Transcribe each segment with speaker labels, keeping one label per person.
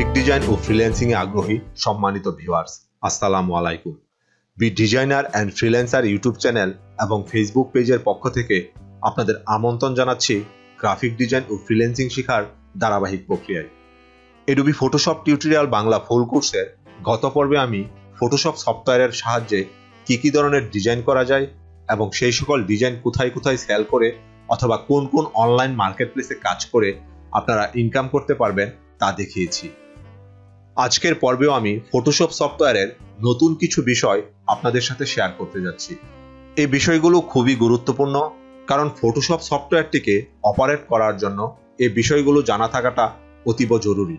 Speaker 1: Graphic design ও ফ্রিল্যান্সিংয়ে আগ্রহী সম্মানিত viewers আসসালামু আলাইকুম। B designer and freelancer YouTube channel এবং ফেসবুক পেজের পক্ষ থেকে আপনাদের আমন্ত্রণ জানাচ্ছি গ্রাফিক ডিজাইন ও ফ্রিল্যান্সিং শেখার ধারাবাহিক প্রক্রিয়ায়। Adobe Photoshop tutorial Bangla full কোর্সের গত পর্বে আমি ফটোশপ সফটওয়্যারের সাহায্যে কি কি ধরনের ডিজাইন করা যায় এবং সেই সকল ডিজাইন কোথায় কোথায় সেল করে অথবা কোন কোন অনলাইন মার্কেটপ্লেসে কাজ করে আপনারা ইনকাম করতে পারবেন তা দেখিয়েছি। আজকের পর্বেও আমি ফটোশপ সফটওয়্যারের নতুন কিছু বিষয় আপনাদের সাথে শেয়ার করতে যাচ্ছি। এই বিষয়গুলো খুবই গুরুত্বপূর্ণ, কারণ ফটোশপ সফটওয়্যারটিকে অপারেট করার জন্য এই বিষয়গুলো জানা থাকাটা অতীব জরুরি।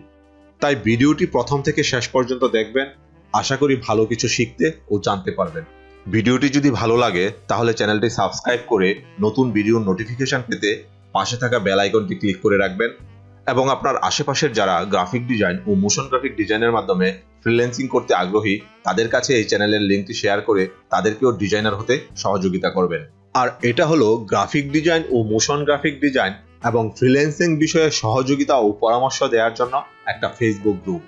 Speaker 1: তাই ভিডিওটি প্রথম থেকে শেষ পর্যন্ত দেখবেন, আশা করি ভালো কিছু শিখতে ও জানতে পারবেন। ভিডিওটি যদি ভালো লাগে, তাহলে চ্যানেলটি সাবস্ক্রাইব করে নতুন ভিডিওর নোটিফিকেশন পেতে পাশে থাকা বেল আইকনটি ক্লিক করে রাখবেন। এবং আপনার আশেপাশের যারা গ্রাফিক ডিজাইন ও মোশন গ্রাফিক ডিজাইনের মাধ্যমে ফ্রিল্যান্সিং করতে আগ্রহী, তাদের কাছে এই চ্যানেলের লিঙ্কটি শেয়ার করে তাদেরকেও ডিজাইনার হতে সহযোগিতা করবেন। আর এটা হলো গ্রাফিক ডিজাইন ও মোশন গ্রাফিক ডিজাইন এবং ফ্রিল্যান্সিং বিষয়ে সহযোগিতা ও পরামর্শ দেওয়ার জন্য একটা ফেসবুক গ্রুপ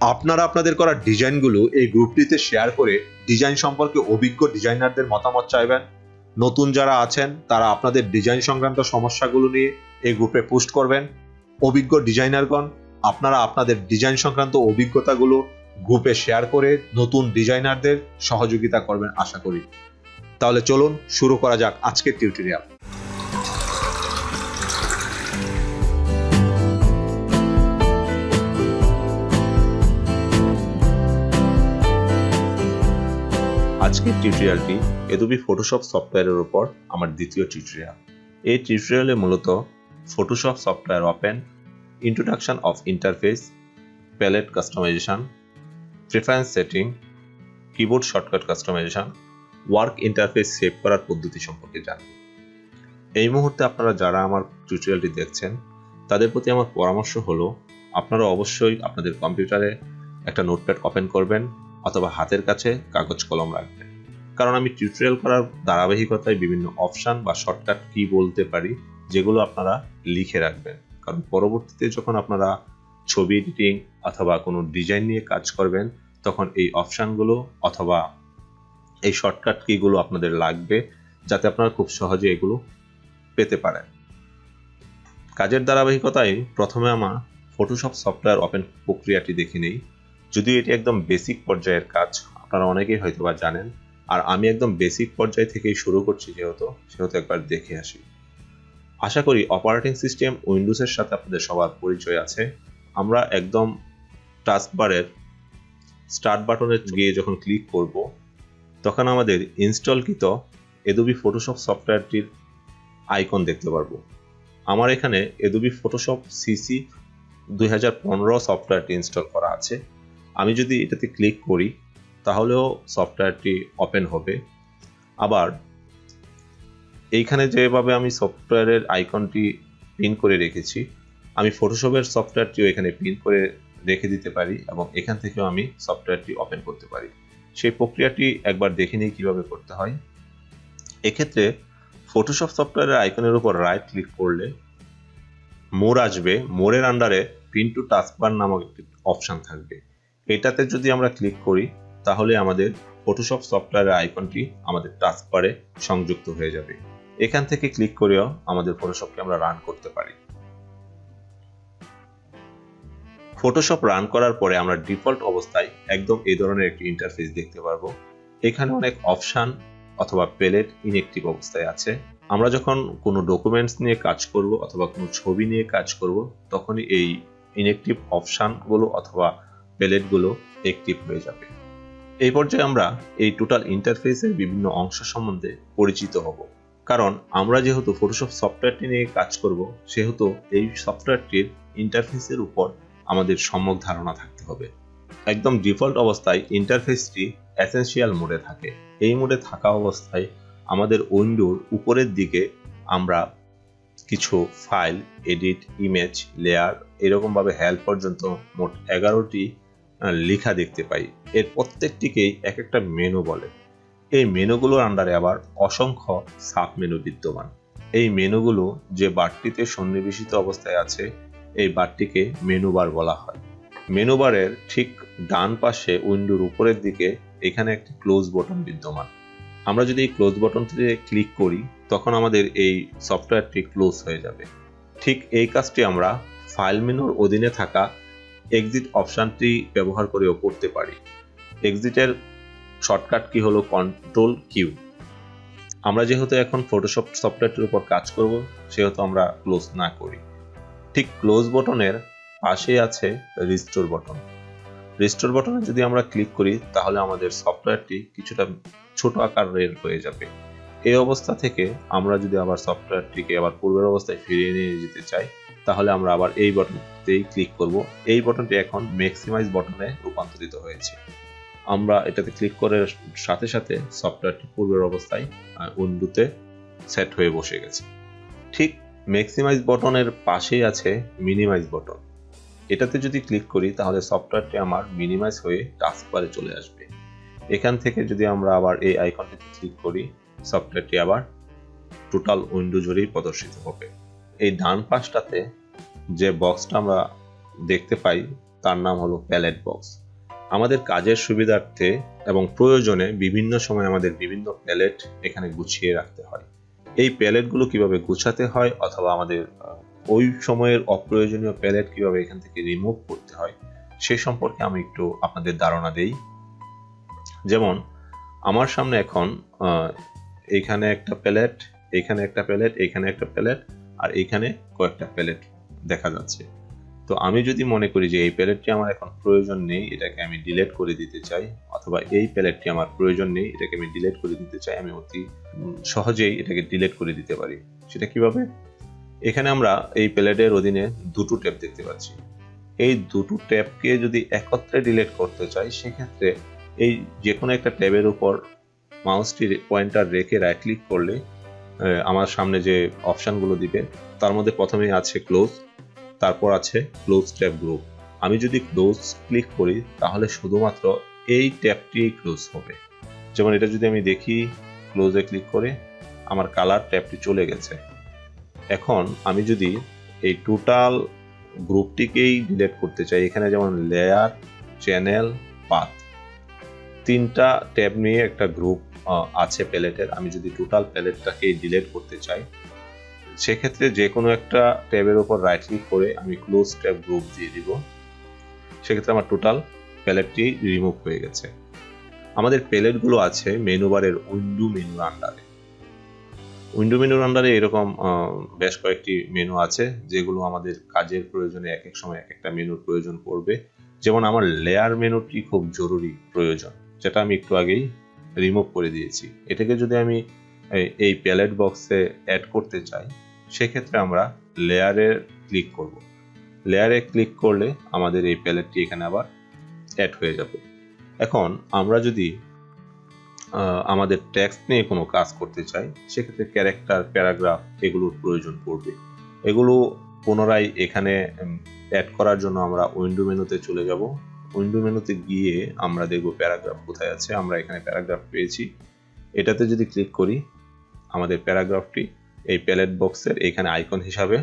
Speaker 1: আপনারা আপনাদের করা ডিজাইনগুলো এই গ্রুপটিতে শেয়ার করে ডিজাইন সম্পর্কে অভিজ্ঞ ডিজাইনারদের মতামত চাইবেন। নতুন যারা আছেন, তারা আপনাদের ডিজাইন সংক্রান্ত সমস্যাগুলো নিয়ে এই গ্রুপে পোস্ট করবেন। অভিজ্ঞ ডিজাইনারগণ, আপনারা আপনাদের ডিজাইন সংক্রান্ত অভিজ্ঞতাগুলো গ্রুপে শেয়ার করে নতুন ডিজাইনারদের সহযোগিতা করবেন আশা করি। তাহলে চলুন শুরু করা যাক আজকের টিউটোরিয়াল। আজকের টিউটোরিয়ালটি এদুবি ফটোশপ সফটওয়্যারের উপর আমার দ্বিতীয় টিউটোরিয়াল। এই টিউটোরিয়ালে মূলত Photoshop software open introduction of interface palette customisation preference setting keyboard shortcut customisation work interface save করার পদ্ধতি সম্পর্কে জানব এই মুহূর্তে আপনারা যারা আমার টিউটোরিয়ালটি দেখছেন, তাদের প্রতি আমার পরামর্শ হলো, আপনারা অবশ্যই আপনাদের কম্পিউটারে একটা নোটপ্যাড ওপেন করবেন অথবা হাতের কাছে কাগজ কলম রাখবেন। কারণ আমি টিউটোরিয়াল করার ধারাবাহিকতায় বিভিন্ন অপশান বা শর্টকাট কি বলতে পারি যেগুলো আপনারা লিখে রাখবেন। কারণ পরবর্তীতে যখন আপনারা ছবি এডিটিং অথবা কোনো ডিজাইন নিয়ে কাজ করবেন, তখন এই অপশানগুলো অথবা এই শর্টকাট কিগুলো আপনাদের লাগবে যাতে আপনারা খুব সহজে এগুলো পেতে পারেন। কাজের ধারাবাহিকতায় প্রথমে আমার ফটোশপ সফটওয়্যার ওপেন প্রক্রিয়াটি দেখে নেই। যদিও এটি একদম বেসিক পর্যায়ের কাজ, আপনারা অনেকেই হয়তো বা জানেন। আর আমি একদম বেসিক পর্যায় থেকেই শুরু করছি যেহেতু, সেহেতু একবার দেখে আসি। আশা করি অপারেটিং সিস্টেম উইন্ডোজের সাথে আপনাদের সবার পরিচয় আছে। আমরা একদম টাস্কবারের স্টার্ট বাটনে গিয়ে যখন ক্লিক করব, তখন আমাদের ইনস্টলকৃত এদুবি ফটোশপ সফটওয়্যারটির আইকন দেখতে পারব। আমার এখানে এদুবি ফটোশপ সিসি দুই হাজার পনেরো সফটওয়্যারটি ইনস্টল করা আছে। আমি যদি এটাতে ক্লিক করি, তাহলেও সফটওয়্যারটি ওপেন হবে। আবার এইখানে যেভাবে আমি সফটওয়্যারের আইকনটি পিন করে রেখেছি, আমি ফটোশপের সফটওয়্যারটিও এখানে পিন করে রেখে দিতে পারি এবং এখান থেকেও আমি সফটওয়্যারটি ওপেন করতে পারি। সেই প্রক্রিয়াটি একবার দেখে নিই কীভাবে করতে হয়। এক্ষেত্রে ফটোশপ সফটওয়্যারের আইকনের উপর রাইট ক্লিক করলে মোর আসবে মোরের আন্ডারে পিন টু টাস্কবার নামক একটি অপশান থাকবে। এটাতে যদি আমরা ক্লিক করি, তাহলে আমাদের ফটোশপ সফটওয়্যারের আইকনটি আমাদের টাস্কবারে সংযুক্ত হয়ে যাবে। এখান থেকে ক্লিক করেও আমাদের ফটোশপকে আমরা রান করতে পারি। ফটোশপ রান করার পরে আমরা ডিফল্ট অবস্থায় একদম এই ধরনের একটি ইন্টারফেস দেখতে পারব। এখানে অনেক অপশান অথবা প্যালেট ইনএক্টিভ অবস্থায় আছে। আমরা যখন কোনো ডকুমেন্টস নিয়ে কাজ করব অথবা কোনো ছবি নিয়ে কাজ করব, তখনই এই ইনএক্টিভ অপশানগুলো অথবা প্যালেটগুলো অ্যাক্টিভ হয়ে যাবে। এই পর্যায়ে আমরা এই টোটাল ইন্টারফেসের বিভিন্ন অংশ সম্বন্ধে পরিচিত হব। কারণ আমরা যেহেতু ফটোশপ সফটওয়্যারটি নিয়ে কাজ করব, সেহেতু এই সফটওয়্যারটির ইন্টারফেসের উপর আমাদের সম্যক ধারণা থাকতে হবে। একদম ডিফল্ট অবস্থায় ইন্টারফেসটি অ্যাসেন্সিয়াল মোডে থাকে। এই মোডে থাকা অবস্থায় আমাদের উইন্ডোর উপরের দিকে আমরা কিছু ফাইল এডিট ইমেজ লেয়ার এরকমভাবে হেল্প পর্যন্ত মোট এগারোটি লেখা দেখতে পাই। এর প্রত্যেকটিকেই এক একটা মেনু বলে। এই মেনুগুলোর আন্ডারে আবার অসংখ্য সাব মেনু বিদ্যমান। এই মেনুগুলো যে বারটিতে সন্নিবেশিত অবস্থায় আছে, এই বারটিকে মেনু বার বলা হয়। মেনু বারের ঠিক ডান পাশে উইন্ডোর উপরের দিকে এখানে একটি ক্লোজ বটন বিদ্যমান। আমরা যদি এই ক্লোজ বটনটিতে ক্লিক করি, তখন আমাদের এই সফটওয়্যারটি ক্লোজ হয়ে যাবে। ঠিক এই কাজটি আমরা ফাইল মেনুর অধীনে থাকা এক্সিট অপশানটি ব্যবহার করেও করতে পারি। এক্সিটের শর্টকাট কি হলো কন্ট্রোল কিউ আমরা যেহেতু এখন ফটোশপ সফটওয়্যারটির উপর কাজ করব, সেহেতু আমরা ক্লোজ না করি। ঠিক ক্লোজ বটনের পাশে আছে রিস্টোর বটন রিস্টোর বটনে যদি আমরা ক্লিক করি, তাহলে আমাদের সফটওয়্যারটি কিছুটা ছোট আকারের হয়ে যাবে। এই অবস্থা থেকে আমরা যদি আবার সফটওয়্যারটিকে আবার পূর্বের অবস্থায় ফিরিয়ে নিয়ে যেতে চাই, তাহলে আমরা আবার এই বটনতেই ক্লিক করব। এই বটনটি এখন ম্যাক্সিমাইজ বটনে রূপান্তরিত হয়েছে। আমরা এটাতে ক্লিক করার সাথে সাথে সফটওয়্যারটি পূর্বের অবস্থায় উইন্ডোতে সেট হয়ে বসে গেছে। ঠিক ম্যাক্সিমাইজ বটনের পাশেই আছে মিনিমাইজ বটন এটাতে যদি ক্লিক করি, তাহলে সফটওয়্যারটি আমার মিনিমাইজ হয়ে টাস্কবারে চলে আসবে। এখান থেকে যদি আমরা আবার এই আইকনটিতে ক্লিক করি সফটওয়্যারটি আবার টোটাল উইন্ডো জুড়েই প্রদর্শিত হবে। এই ডান পাশটাতে যে বক্সটা আমরা দেখতে পাই, তার নাম হলো প্যালেট বক্স আমাদের কাজের সুবিধার্থে এবং প্রয়োজনে বিভিন্ন সময় আমাদের বিভিন্ন প্যালেট এখানে গুছিয়ে রাখতে হয়। এই প্যালেটগুলো কীভাবে গুছাতে হয় অথবা আমাদের ওই সময়ের অপ্রয়োজনীয় প্যালেট কীভাবে এখান থেকে রিমুভ করতে হয়, সে সম্পর্কে আমি একটু আপনাদের ধারণা দেই। যেমন, আমার সামনে এখন এইখানে একটা প্যালেট এইখানে একটা প্যালেট এইখানে একটা প্যালেট, আর এইখানে কয়েকটা প্যালেট দেখা যাচ্ছে। তো আমি যদি মনে করি যে এই প্যালেটটি আমার এখন প্রয়োজন নেই, এটাকে আমি ডিলেট করে দিতে চাই, অথবা এই প্যালেটটি আমার প্রয়োজন নেই, এটাকে আমি ডিলেট করে দিতে চাই, আমি অতি সহজেই এটাকে ডিলেট করে দিতে পারি। সেটা কীভাবে? এখানে আমরা এই প্যালেটের অধীনে দুটো ট্যাব দেখতে পাচ্ছি। এই দুটো ট্যাবকে যদি একত্রে ডিলেট করতে চাই, সেক্ষেত্রে এই যে কোনো একটা ট্যাবের উপর মাউসটি পয়েন্টার রেখে রাইট ক্লিক করলে আমার সামনে যে অপশানগুলো দিবে, তার মধ্যে প্রথমেই আছে ক্লোজ তারপর আছে ক্লোজ ট্যাব গ্রুপ আমি যদি ক্লোজ ক্লিক করি, তাহলে শুধুমাত্র এই ট্যাবটি ক্লোজ হবে। যেমন এটা যদি আমি দেখি ক্লোজে ক্লিক করে, আমার কালার ট্যাবটি চলে গেছে। এখন আমি যদি এই টোটাল গ্রুপটিকেই ডিলেট করতে চাই, এখানে যেমন লেয়ার চ্যানেল পাথ তিনটা ট্যাব নিয়ে একটা গ্রুপ আছে প্যালেটের আমি যদি টোটাল প্যালেটটাকে ডিলেট করতে চাই সেক্ষেত্রে যে কোনো একটা ট্যাবের উপর রাইট ক্লিক করে আমি ক্লোজ ট্যাব গ্রুপ দিয়ে দিব। সেক্ষেত্রে আমার টোটাল প্যালেটটি রিমুভ হয়ে গেছে। আমাদের প্যালেটগুলো আছে মেনু বারের উইন্ডো মেনুর আন্ডারে উইন্ডো মেনুর আন্ডারে এরকম বেশ কয়েকটি মেনু আছে যেগুলো আমাদের কাজের প্রয়োজনে এক এক সময় এক একটা মেনুর প্রয়োজন পড়বে। যেমন আমার লেয়ার মেনুটি খুব জরুরি, প্রয়োজন, যেটা আমি একটু আগেই রিমুভ করে দিয়েছি। এটাকে যদি আমি, এই প্যালেট বক্সে অ্যাড করতে চাই সেক্ষেত্রে আমরা লেয়ারে ক্লিক করব। লেয়ারে ক্লিক করলে আমাদের এই প্যালেটটি এখানে আবার অ্যাড হয়ে যাবে। এখন আমরা যদি আমাদের ট্যাক্স নিয়ে কোনো কাজ করতে চাই, সেক্ষেত্রে ক্যারেক্টার প্যারাগ্রাফ এগুলোর প্রয়োজন পড়বে। এগুলো পুনরায় এখানে অ্যাড করার জন্য আমরা উইন্ডো মেনুতে চলে যাব। উইন্ডো মেনুতে গিয়ে আমরা দেখব প্যারাগ্রাফ কোথায় আছে। আমরা এখানে প্যারাগ্রাফ পেয়েছি। এটাতে যদি ক্লিক করি, আমাদের প্যারাগ্রাফটি এই প্যালেট বক্সের এখানে আইকন হিসাবে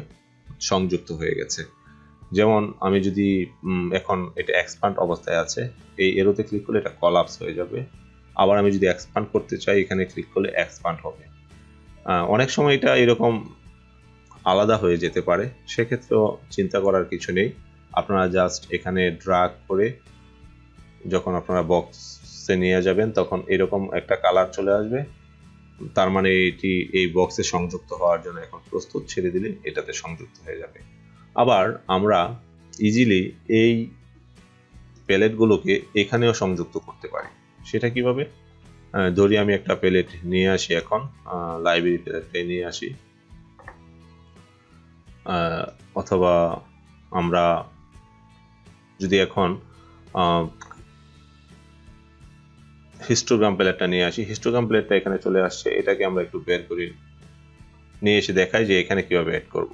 Speaker 1: সংযুক্ত হয়ে গেছে। যেমন আমি যদি এখন এটা এক্সপান্ড অবস্থায় আছে, এই এরোতে ক্লিক করলে এটা কলাপস হয়ে যাবে। আবার আমি যদি এক্সপান্ড করতে চাই, এখানে ক্লিক করলে এক্সপান্ড হবে। অনেক সময় এটা এরকম আলাদা হয়ে যেতে পারে, সেক্ষেত্রেও চিন্তা করার কিছু নেই। আপনারা জাস্ট এখানে ড্রাগ করে যখন আপনারা বক্সে নিয়ে যাবেন, তখন এরকম একটা কালার চলে আসবে। তার মানে এটি এই বক্সে সংযুক্ত হওয়ার জন্য এখন প্রস্তুত ছেড়ে দিলে এটাতে সংযুক্ত হয়ে যাবে। আবার আমরা ইজিলি এই প্যালেটগুলোকে এখানেও সংযুক্ত করতে পারি। সেটা কীভাবে? ধরি আমি একটা প্যালেট নিয়ে আসি এখন লাইব্রেরি প্যালেটটাই নিয়ে আসি। অথবা আমরা যদি এখন হিস্টোগ্রাম প্লেটটা নিয়ে আসি। হিস্টোগ্রাম প্লেটটা এখানে চলে আসছে। এটাকে আমরা একটু বের করি নিয়ে এসে দেখাই যে এখানে কীভাবে অ্যাড করব।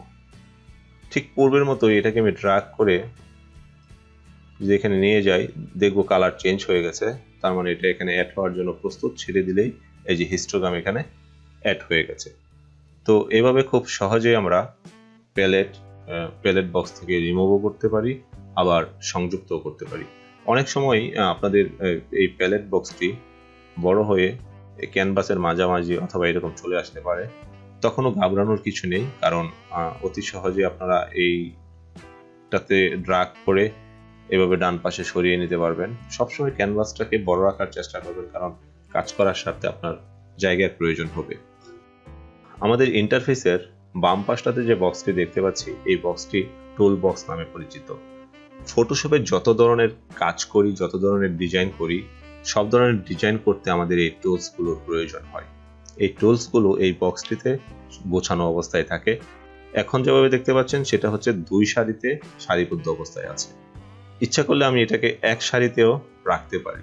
Speaker 1: ঠিক পূর্বের মতোই এটাকে আমি ড্রাগ করে যদি এখানে নিয়ে যাই, দেখব কালার চেঞ্জ হয়ে গেছে। তার মানে এটা এখানে অ্যাড হওয়ার জন্য প্রস্তুত। ছেড়ে দিলেই এই যে হিস্টোগ্রাম এখানে অ্যাড হয়ে গেছে। তো এভাবে খুব সহজেই আমরা প্যালেট প্যালেট বক্স থেকে রিমুভও করতে পারি, আবার সংযুক্তও করতে পারি। অনেক সময় আপনাদের এই প্যালেট বক্সটি বড় হয়ে ক্যানভাসের মাঝামাঝি অথবা এরকম চলে আসতে পারে। তখনও ঘাবড়ানোর কিছু নেই, কারণ অতি সহজে আপনারা এইটাতে ড্রাগ করে এভাবে ডান পাশে সরিয়ে নিতে পারবেন। সবসময় ক্যানভাসটাকে বড় রাখার চেষ্টা করবেন, কারণ কাজ করার সাথে আপনার জায়গার প্রয়োজন হবে। আমাদের ইন্টারফেসের বাম পাশটাতে যে বক্সটি দেখতে পাচ্ছি, এই বক্সটি টুল বক্স নামে পরিচিত। ফটোশপে যত ধরনের কাজ করি, যত ধরনের ডিজাইন করি, সব ধরনের ডিজাইন করতে আমাদের এই টুলসগুলোর প্রয়োজন হয়। এই টুলসগুলো এই বক্সটিতে গোছানো অবস্থায় থাকে। এখন যেভাবে দেখতে পাচ্ছেন, সেটা হচ্ছে দুই সারিতে সারিবদ্ধ অবস্থায় আছে। ইচ্ছা করলে আমি এটাকে এক সারিতেও রাখতে পারি।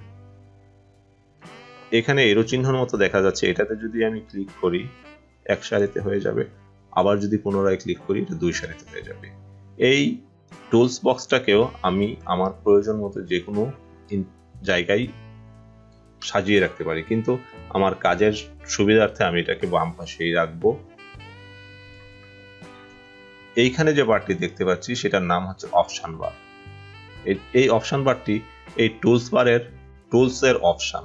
Speaker 1: এখানে এরো চিহ্নের মতো দেখা যাচ্ছে, এটাতে যদি আমি ক্লিক করি, এক সারিতে হয়ে যাবে। আবার যদি পুনরায় ক্লিক করি, এটা দুই সারিতে হয়ে যাবে। এই টুলস বক্সটাকেও আমি আমার প্রয়োজন মতো যে কোনো জায়গায় সাজিয়ে রাখতে পারি। কিন্তু আমার কাজের সুবিধার্থে আমি এটাকে বাম পাশেই রাখব। এইখানে যে বারটি দেখতে পাচ্ছি, সেটার নাম হচ্ছে অপশান বার এই অপশান বারটি এই টুলস বারের টুলসের অপশান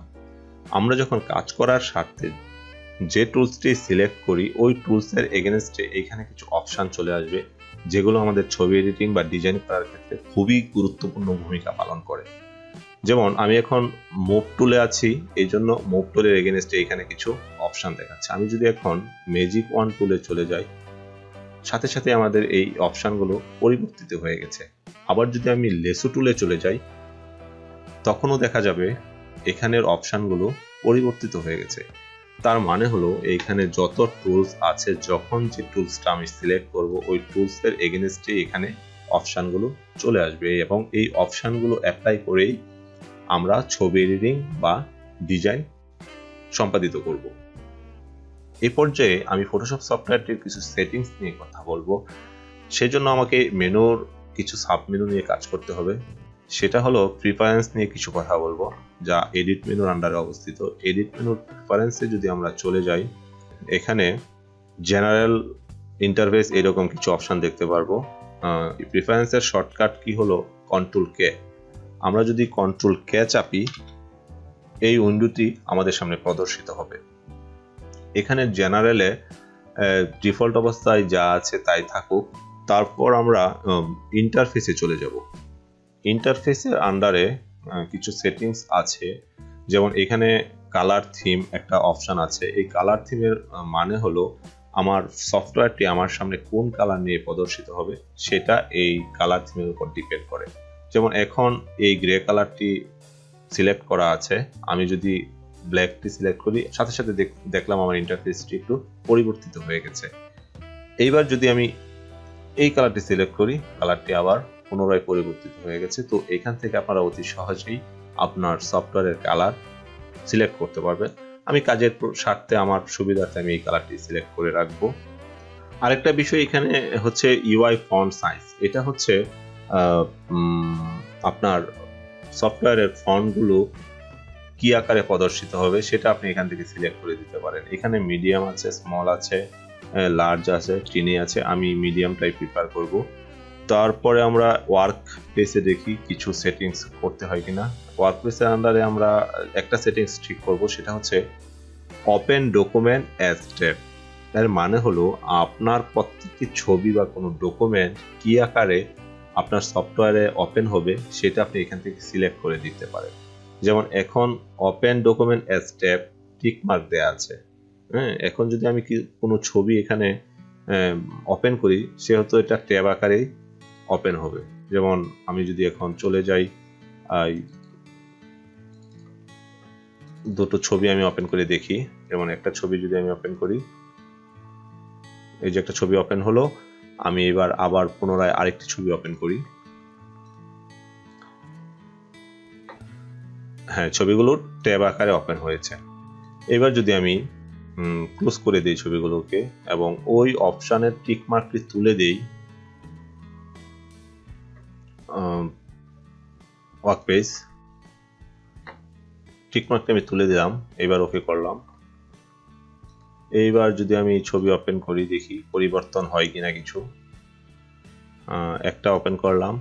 Speaker 1: আমরা যখন কাজ করার স্বার্থে যে টুলসটি সিলেক্ট করি, ওই টুলস টুলসের এগেনস্টে এখানে কিছু অপশান চলে আসবে। যেগুলো আমাদের ছবি এডিটিং বা ডিজাইন করার ক্ষেত্রে খুবই গুরুত্বপূর্ণ ভূমিকা পালন করে। যেমন, আমি এখন মুভ টুলে আছি এই জন্য মুভ টুলের এগেনস্টে এখানে কিছু অপশান দেখাচ্ছে। আমি যদি এখন ম্যাজিক ওয়ান টুলে চলে যাই, সাথে সাথে আমাদের এই অপশানগুলো পরিবর্তিত হয়ে গেছে। আবার যদি আমি লেসু টুলে চলে যাই, তখনও দেখা যাবে এখানের অপশানগুলো পরিবর্তিত হয়ে গেছে। তার মানে হলো, এইখানে যত টুলস আছে, যখন যে টুলসটা আমি সিলেক্ট করব, ওই টুলসের এগেনস্টে এখানে অপশানগুলো চলে আসবে এবং এই অপশানগুলো অ্যাপ্লাই করেই আমরা ছবি এডিটিং বা ডিজাইন সম্পাদিত করব। এ পর্যায়ে আমি ফটোশপ সফটওয়্যারটির কিছু সেটিংস নিয়ে কথা বলব। সেজন্য আমাকে মেনুর কিছু সাবমেনু নিয়ে কাজ করতে হবে। সেটা হলো প্রিফারেন্স নিয়ে কিছু কথা বলব, যা এডিট মেনুর আন্ডারে অবস্থিত। এডিট মেনুর প্রিফারেন্সে যদি আমরা চলে যাই, এখানে জেনারেল ইন্টারভেস এরকম কিছু অপশান দেখতে পারব। প্রিফারেন্সের শর্টকাট কি হলো? কন্ট্রোল কে আমরা যদি কন্ট্রোল কে চাপি, এই উইন্ডোটি আমাদের সামনে প্রদর্শিত হবে। এখানে জেনারেলে ডিফল্ট অবস্থায় যা আছে তাই থাকুক। তারপর আমরা ইন্টারফেসে চলে যাব। ইন্টারফেসের আন্ডারে কিছু সেটিংস আছে। যেমন এখানে কালার থিম একটা অপশান আছে। এই কালার থিমের মানে হলো আমার সফটওয়্যারটি আমার সামনে কোন কালার নিয়ে প্রদর্শিত হবে, সেটা এই কালার থিমের উপর ডিপেন্ড করে। যেমন এখন এই গ্রে কালারটি সিলেক্ট করা আছে। আমি যদি ব্ল্যাকটি সিলেক্ট করি, সাথে সাথে দেখলাম আমার ইন্টারফেসটি একটু পরিবর্তিত হয়ে গেছে। এইবার যদি আমি এই কালারটি সিলেক্ট করি কালারটি আবার পুনরায় পরিবর্তিত হয়ে গেছে। তো এখান থেকে আপনারা অতি সহজেই আপনার সফটওয়্যারের কালার সিলেক্ট করতে পারবেন। আমি কাজের স্বার্থে আমার সুবিধার্থে আমি এই কালারটি সিলেক্ট করে রাখব। আরেকটা বিষয় এখানে হচ্ছে ইউআই ফন্ট সাইজ এটা হচ্ছে আপনার সফটওয়্যারের ফন্টগুলো কি আকারে প্রদর্শিত হবে সেটা আপনি এখান থেকে সিলেক্ট করে দিতে পারেন। এখানে মিডিয়াম আছে স্মল আছে লার্জ আছে টিনি আছে। আমি মিডিয়ামটাই প্রিফার করব। তারপরে আমরা ওয়ার্ক প্লেসে দেখি কিছু সেটিংস করতে হয় কিনা। ওয়ার্ক প্লেসের আন্ডারে আমরা একটা সেটিংস ঠিক করব, সেটা হচ্ছে ওপেন ডকুমেন্ট অ্যাজ ট্যাব এর মানে হলো আপনার প্রত্যেকটি ছবি বা কোনো ডকুমেন্ট কি আকারে আপনার সফটওয়্যারে ওপেন হবে, সেটা আপনি এখান থেকে সিলেক্ট করে দিতে পারেন। যেমন এখন open document as tab tick mark দেওয়া আছে। হ্যাঁ এখন যদি আমি কি কোনো ছবি এখানে ওপেন করি, সেহেতু এটা ট্যাব আকারেই ওপেন হবে। যেমন আমি যদি এখন চলে যাই দুটো ছবি আমি ওপেন করে দেখি। যেমন একটা ছবি যদি আমি ওপেন করি, এই যে একটা ছবি ওপেন হলো, আমি এবার আবার পুনরায় আরেকটি ছবি ওপেন করি। হ্যাঁ ছবিগুলো ট্যাব আকারে ওপেন হয়েছে। এবার যদি আমি ক্লোজ করে দিই ছবিগুলোকে এবং ওই অপশানের টিক মার্কটি তুলে দেই পেজ টিক মার্কটি আমি তুলে দিলাম, এবার ওকে করলাম। এইবার যদি আমি ছবি ওপেন করি, দেখি পরিবর্তন হয় কিনা কিছু। একটা ওপেন করলাম।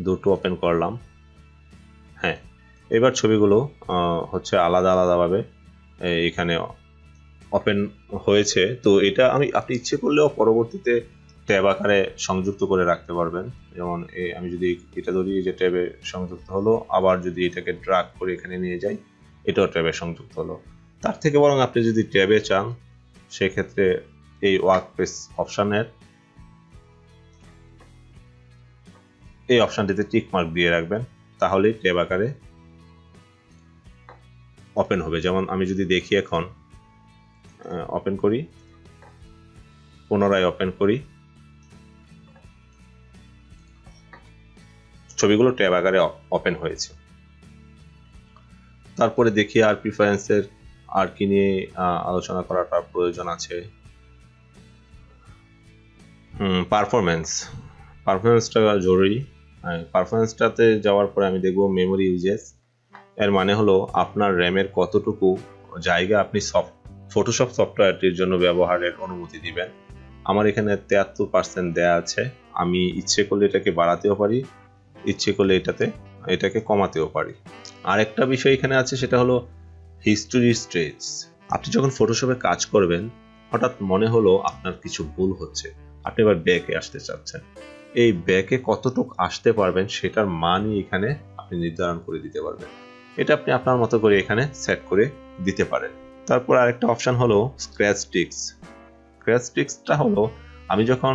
Speaker 1: দুটো ওপেন করলাম। হ্যাঁ এবার ছবিগুলো হচ্ছে আলাদা আলাদাভাবে এখানে ওপেন হয়েছে। তো এটা আমি, আপনি ইচ্ছে করলেও পরবর্তীতে ট্যাব আকারে সংযুক্ত করে রাখতে পারবেন। যেমন আমি যদি এটা ধরি, যে ট্যাবে সংযুক্ত হলো, আবার যদি এটাকে ড্রাগ করে এখানে নিয়ে যাই, এটাও ট্যাবে সংযুক্ত হলো। তার থেকে বরং আপনি যদি ট্যাবে চান, সেক্ষেত্রে এই ওয়ার্ক পেস অপশানের, এই অপশানটিতে টিক মার্ক দিয়ে রাখবেন, তাহলেই ট্যাব আকারে ওপেন হবে। যেমন আমি যদি দেখি এখন ওপেন করি, পুনরায় ওপেন করি ছবিগুলো ট্যাব আকারে ওপেন হয়েছে। তারপরে দেখি আর প্রিফারেন্সের আর কি নিয়ে আলোচনা করাটা প্রয়োজন আছে। পারফরমেন্স পারফরমেন্সটা জরুরি। পারফরমেন্সটাতে যাওয়ার পরে আমি দেখব মেমোরি ইউজেস এর মানে হলো আপনার র্যামের কতটুকু জায়গা আপনি সফট ফটোশপ সফটওয়্যারটির জন্য ব্যবহারের অনুমতি দিবেন। আমার এখানে তেয়াত্তর পার্সেন্ট দেওয়া আছে। আমি ইচ্ছে করলে এটাকে বাড়াতেও পারি। ইচ্ছে করলে এটাতে, এটাকে কমাতেও পারি। আরেকটা বিষয় এখানে আছে, সেটা হলো হিস্টোরি স্ট্রেচ আপনি যখন ফটোশপে কাজ করবেন, হঠাৎ মনে হলো আপনার কিছু ভুল হচ্ছে। আপনি এবার ব্যাকে আসতে চাচ্ছেন। এই ব্যাকে কতটুক আসতে পারবেন, সেটার মানই এখানে আপনি নির্ধারণ করে দিতে পারবেন। এটা আপনি আপনার মতো করে এখানে সেট করে দিতে পারেন। তারপর আরেকটা অপশান হলো স্ক্র্যাচ টিক্স স্ক্র্যাচ টিক্সটা হলো আমি যখন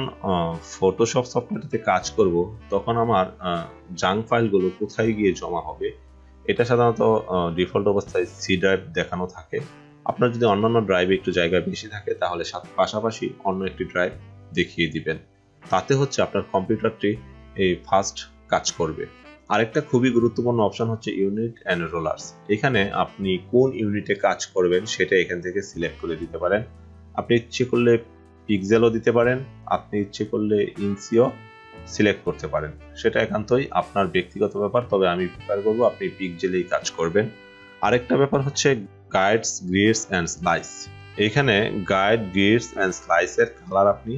Speaker 1: ফটোশপ সফটওয়্যারটিতে কাজ করব, তখন আমার জাং ফাইলগুলো কোথায় গিয়ে জমা হবে? এটা সাধারণত ডিফল্ট অবস্থায় সি ড্রাইভ দেখানো থাকে। আপনার যদি অন্যান্য ড্রাইভে একটু জায়গা বেশি থাকে, তাহলে পাশাপাশি অন্য একটি ড্রাইভ দেখিয়ে দিবেন। তাতে হচ্ছে আপনার কম্পিউটারটি এই ফাস্ট কাজ করবে। আরেকটা খুবই গুরুত্বপূর্ণ অপশন হচ্ছে ইউনিট অ্যান্ড রোলার্স এখানে আপনি কোন ইউনিটে কাজ করবেন, সেটা এখান থেকে সিলেক্ট করে দিতে পারেন। আপনি ইচ্ছে করলে পিকজেলও দিতে পারেন, আপনি ইচ্ছে করলে ইনসিও সিলেক্ট করতে পারেন। সেটা একান্তই আপনার ব্যক্তিগত ব্যাপার, তবে আমি প্রিফার করব, আপনি পিকজেলেই কাজ করবেন। আরেকটা ব্যাপার হচ্ছে গাইডস গ্রিডস অ্যান্ড স্লাইস এখানে গাইড গ্রিডস অ্যান্ড স্লাইসের কালার আপনি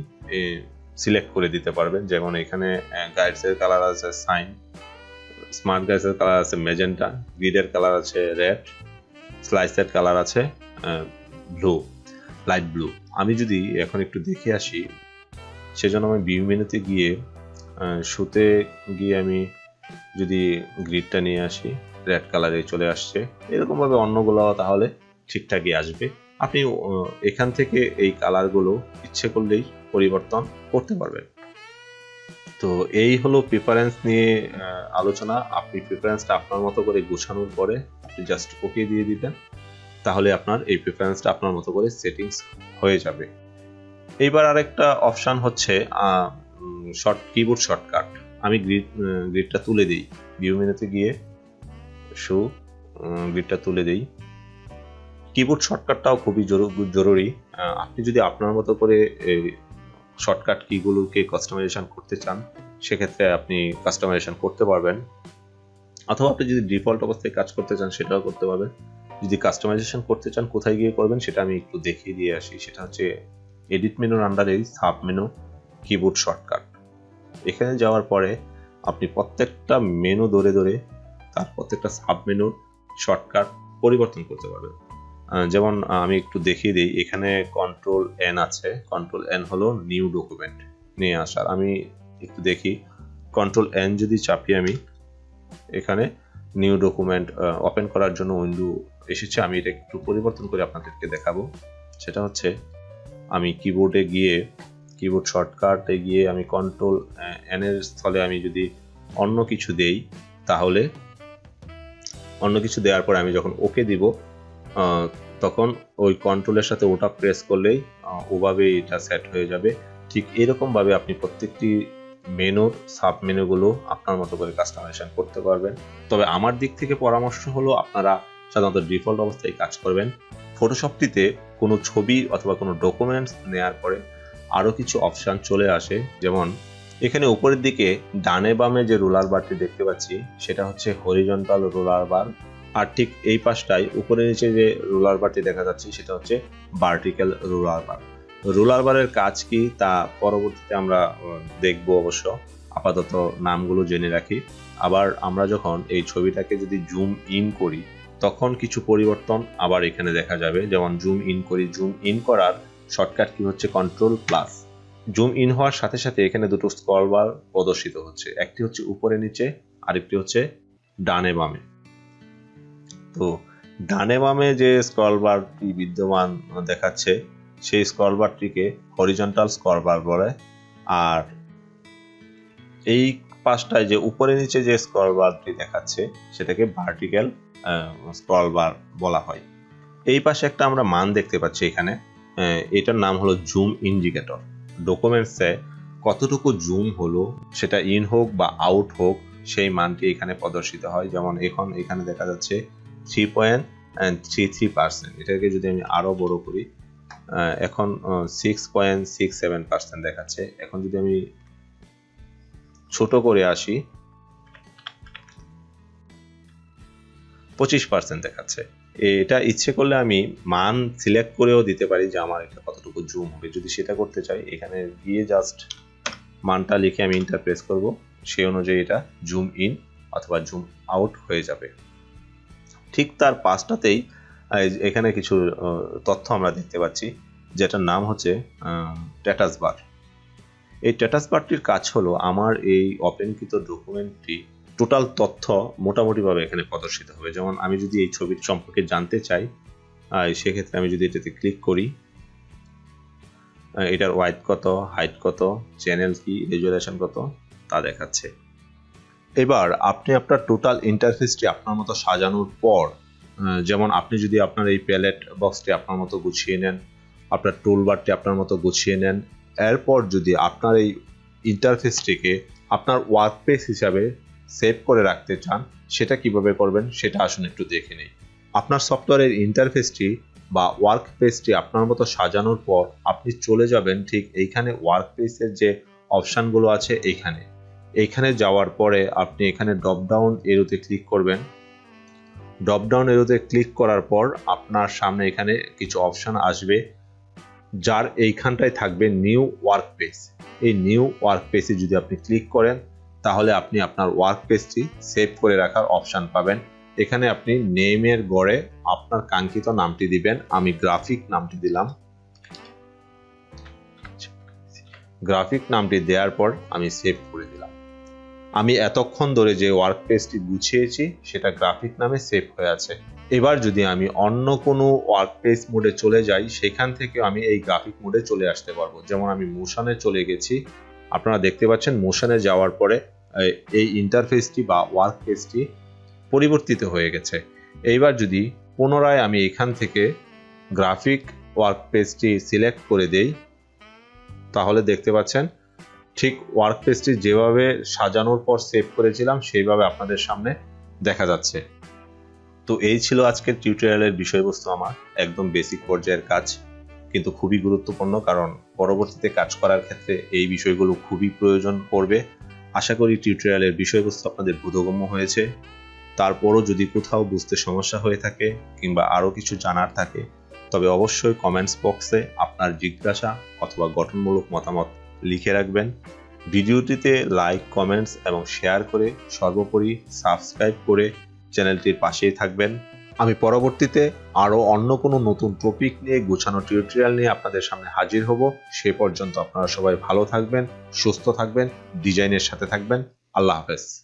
Speaker 1: সিলেক্ট করে দিতে পারবেন। যেমন এখানে গাইডসের কালার আছে সাইন স্মার্ট গাইডসের কালার আছে মেজেন্টা গ্রিডের কালার আছে রেড স্লাইসের কালার আছে ব্লু লাইট ব্লু। আমি যদি এখন একটু দেখে আসি, সেজন্য আমি ভিউ মেনুতে গিয়ে শুতে গিয়ে আমি যদি গ্রিডটা নিয়ে আসি, রেড কালারে চলে আসছে, এরকমভাবে অন্যগুলো তাহলে ঠিকঠাকই আসবে। আপনি এখান থেকে এই কালারগুলো ইচ্ছে করলেই পরিবর্তন করতে পারবেন। তো এই হলো প্রিফারেন্স নিয়ে আলোচনা। আপনি প্রিফারেন্সটা আপনার মতো করে গোছানোর পরে আপনি জাস্ট ওকে দিয়ে দিবেন। তাহলে আপনার এই প্রিফারেন্সটা আপনার মতো করে সেটিংস হয়ে যাবে। এইবার আরেকটা অপশান হচ্ছে শর্ট কিবোর্ড শর্টকাট আমি গ্রিড গ্রিডটা তুলে দিই। ভিউ মেনুতে গিয়ে শু গ্রিডটা তুলে দিই। কিবোর্ড শর্টকাটটাও খুবই জরুরি। আপনি যদি আপনার মতো করে শর্টকাট কিগুলোকে কাস্টমাইজেশন করতে চান, সেক্ষেত্রে আপনি কাস্টমাইজেশন করতে পারবেন। অথবা আপনি যদি ডিফল্ট অবস্থায় কাজ করতে চান, সেটাও করতে পারবেন। যদি কাস্টমাইজেশন করতে চান, কোথায় গিয়ে করবেন সেটা আমি একটু দেখিয়ে দিয়ে আসি। সেটা হচ্ছে এডিট মেনুর আন্ডারে সাব মেনু কিবোর্ড শর্টকাট এখানে যাওয়ার পরে আপনি প্রত্যেকটা মেনু ধরে ধরে তার প্রত্যেকটা সাব মেনুর শর্টকাট পরিবর্তন করতে পারবেন। যেমন আমি একটু দেখিয়ে দিই, এখানে কন্ট্রোল এন আছে। কন্ট্রোল এন হলো নিউ ডকুমেন্ট নিয়ে আসার। আমি একটু দেখি কন্ট্রোল এন যদি চাপি আমি, এখানে নিউ ডকুমেন্ট ওপেন করার জন্য উইন্ডো এসেছে, আমি এটা একটু পরিবর্তন করে আপনাদেরকে দেখাবো। সেটা হচ্ছে, আমি কিবোর্ডে গিয়ে কিবোর্ড শর্টকাটে গিয়ে আমি কন্ট্রোল এনের স্থলে আমি যদি অন্য কিছু দেই, তাহলে অন্য কিছু দেওয়ার পর আমি যখন ওকে দিব তখন ওই কন্ট্রোলের সাথে ওটা প্রেস করলেই ওভাবে এটা সেট হয়ে যাবে। ঠিক এরকমভাবে আপনি প্রত্যেকটি মেনুর সাব মেনুগুলো আপনার মতো করে কাস্টমাইজেশন করতে পারবেন। তবে আমার দিক থেকে পরামর্শ হলো, আপনারা সাধারণত ডিফল্ট অবস্থায় কাজ করবেন। ফটোশপটিতে কোনো ছবি অথবা কোনো ডকুমেন্টস নেওয়ার পরে আরও কিছু অপশান চলে আসে, যেমন এখানে উপরের দিকে ডানে বামে যে রোলার বারটি দেখতে পাচ্ছি, সেটা হচ্ছে হরিজন্টাল রোলার বার আর ঠিক এই পাশটায় উপরে নিচে যে রোলার বারটি দেখা যাচ্ছে, সেটা হচ্ছে ভার্টিক্যাল রোলার বার রোলার বারের কাজ কি, তা পরবর্তীতে আমরা দেখব অবশ্য। আপাতত নামগুলো জেনে রাখি। আবার আমরা যখন এই ছবিটাকে যদি জুম ইন করি তখন কিছু পরিবর্তন আবার এখানে দেখা যাবে। যেমন জুম ইন করি জুম ইন করার শর্টকাট কি হচ্ছে? কন্ট্রোল প্লাস জুম ইন হওয়ার সাথে সাথে এখানে দুটো স্ক্রল বার প্রদর্শিত হচ্ছে। একটি হচ্ছে উপরে নিচে, আরেকটি হচ্ছে ডানে বামে। তো ডানে বামে যে স্ক্রল বারটি বিদ্যমান দেখাচ্ছে, সেই স্ক্রল বারটিকে হরিজন্টাল স্ক্রল বার বলে। আর এই পাশটায় যে উপরে নিচে যে স্ক্রল বারটি দেখাচ্ছে, সেটাকে ভার্টিক্যাল স্ক্রল বার বলা হয়। এই পাশে একটা আমরা মান দেখতে পাচ্ছি এখানে। এটার নাম হলো জুম ইন্ডিকেটর ডকুমেন্টসে কতটুকু জুম হলো, সেটা ইন হোক বা আউট হোক, সেই মানটি এখানে প্রদর্শিত হয়। যেমন এখন এখানে দেখা যাচ্ছে three point three three percent এটাকে যদি আমি আরও বড় করি এখন six point six seven percent দেখাচ্ছে। এখন যদি আমি ছোট করে আসি পঁচিশ পার্সেন্ট দেখাচ্ছে। এটা ইচ্ছে করলে আমি মান সিলেক্ট করেও দিতে পারি যে আমার এটা কতটুকু জুম হবে। যদি সেটা করতে চাই, এখানে গিয়ে জাস্ট মানটা লিখে আমি ইন্টার প্রেস করব। সেই অনুযায়ী এটা জুম ইন অথবা জুম আউট হয়ে যাবে। ঠিক তার পাঁচটাতেই এখানে কিছু তথ্য আমরা দেখতে পাচ্ছি, যেটার নাম হচ্ছে স্ট্যাটাস বার এই স্ট্যাটাস বারটির কাজ হলো, আমার এই ওপেনকৃত ডকুমেন্টটি টোটাল তথ্য মোটামুটিভাবে এখানে প্রদর্শিত হবে। যেমন আমি যদি এই ছবির সম্পর্কে জানতে চাই সেক্ষেত্রে আমি যদি এটাতে ক্লিক করি এটার ওয়াইড কত হাইট কত চ্যানেল কি রেজুলেশন কত, তা দেখাচ্ছে। এবার আপনি আপনার টোটাল ইন্টারফেসটি আপনার মতো সাজানোর পর যেমন আপনি যদি আপনার এই প্যালেট বক্সটি আপনার মতো গুছিয়ে নেন, আপনার টুলবারটি আপনার মতো গুছিয়ে নেন, এরপর যদি আপনার এই ইন্টারফেসটিকে আপনার ওয়ার্ক পেস হিসাবে সেভ করে রাখতে চান, সেটা কীভাবে করবেন সেটা আসুন একটু দেখে নেই। আপনার সফটওয়্যারের ইন্টারফেসটি বা ওয়ার্ক পেজটি আপনার মতো সাজানোর পর আপনি চলে যাবেন ঠিক এইখানে ওয়ার্ক পেজের যে অপশানগুলো আছে এইখানে। এইখানে যাওয়ার পরে আপনি এখানে ড্রপ ডাউন এরোতে ক্লিক করবেন। ড্রপ ডাউন এরোতে ক্লিক করার পর আপনার সামনে এখানে কিছু অপশান আসবে, যার এইখানটায় থাকবে নিউ ওয়ার্ক পেজ এই নিউ ওয়ার্ক পেজে যদি আপনি ক্লিক করেন তাহলে আপনি আপনার ওয়ার্ক পেজটি সেভ করে রাখার অপশান পাবেন। এখানে আপনি নেমের গড়ে আপনার কাঙ্ক্ষিত নামটি দিবেন। আমি গ্রাফিক নামটি দিলাম। গ্রাফিক নামটি দেওয়ার পর আমি সেভ করে দিলাম। আমি এতক্ষণ ধরে যে ওয়ার্ক পেজটি গুছিয়েছি, সেটা গ্রাফিক নামে সেভ হয়ে আছে। এবার যদি আমি অন্য কোনো ওয়ার্ক পেজ মোডে চলে যাই, সেখান থেকে আমি এই গ্রাফিক মোডে চলে আসতে পারব। যেমন আমি মোশনে চলে গেছি আপনারা দেখতে পাচ্ছেন মোশনে যাওয়ার পরে, এই ইন্টারফেসটি বা ওয়ার্ক পেজটি পরিবর্তিত হয়ে গেছে। এইবার যদি পুনরায় আমি এখান থেকে গ্রাফিক ওয়ার্ক পেজটি সিলেক্ট করে দেই, তাহলে দেখতে পাচ্ছেন ঠিক ওয়ার্ক পেজটি যেভাবে সাজানোর পর সেভ করেছিলাম, সেইভাবে আপনাদের সামনে দেখা যাচ্ছে। তো এই ছিল আজকের টিউটোরিয়ালের বিষয়বস্তু আমার, একদম বেসিক পর্যায়ের কাজ। কিন্তু খুবই গুরুত্বপূর্ণ, কারণ পরবর্তীতে কাজ করার ক্ষেত্রে এই বিষয়গুলো খুবই প্রয়োজন পড়বে। আশা করি টিউটোরিয়ালের বিষয়বস্তু আপনাদের বোধগম্য হয়েছে। তারপরও যদি কোথাও বুঝতে সমস্যা হয়ে থাকে কিংবা আরও কিছু জানার থাকে, তবে অবশ্যই কমেন্টস বক্সে আপনার জিজ্ঞাসা অথবা গঠনমূলক মতামত লিখে রাখবেন। ভিডিওটিতে লাইক কমেন্টস এবং শেয়ার করে সর্বোপরি সাবস্ক্রাইব করে চ্যানেলটির পাশেই থাকবেন। আমি পরবর্তীতে আরও অন্য কোনো নতুন টপিক নিয়ে, গোছানো টিউটোরিয়াল নিয়ে আপনাদের সামনে হাজির হব। সে পর্যন্ত আপনারা সবাই ভালো থাকবেন, সুস্থ থাকবেন ডিজাইনের সাথে থাকবেন। আল্লাহ হাফেজ।